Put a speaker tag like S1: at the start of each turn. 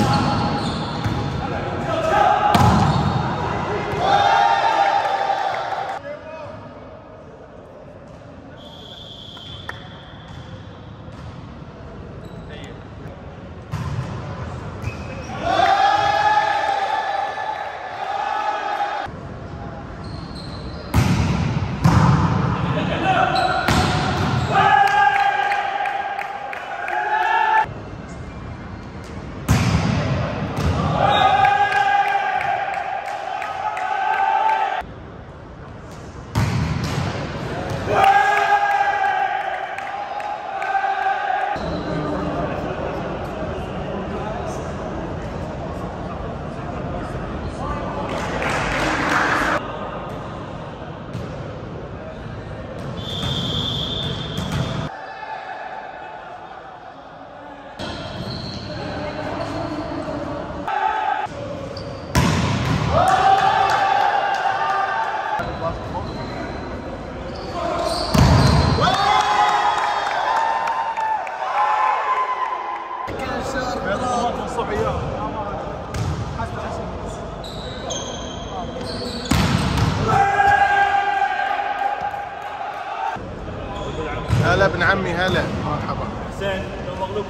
S1: Wow. هلا ابن عمي هلا. مرحبا.
S2: حسين لو مغلوب